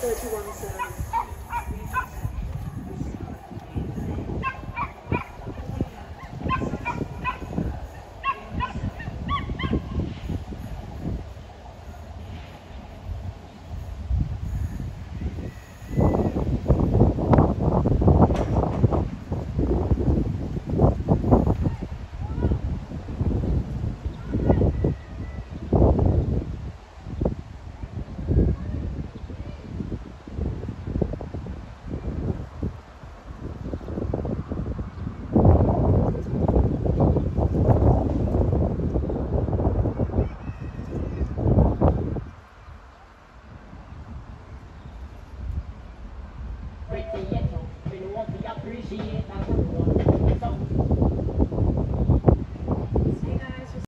都去公司这眼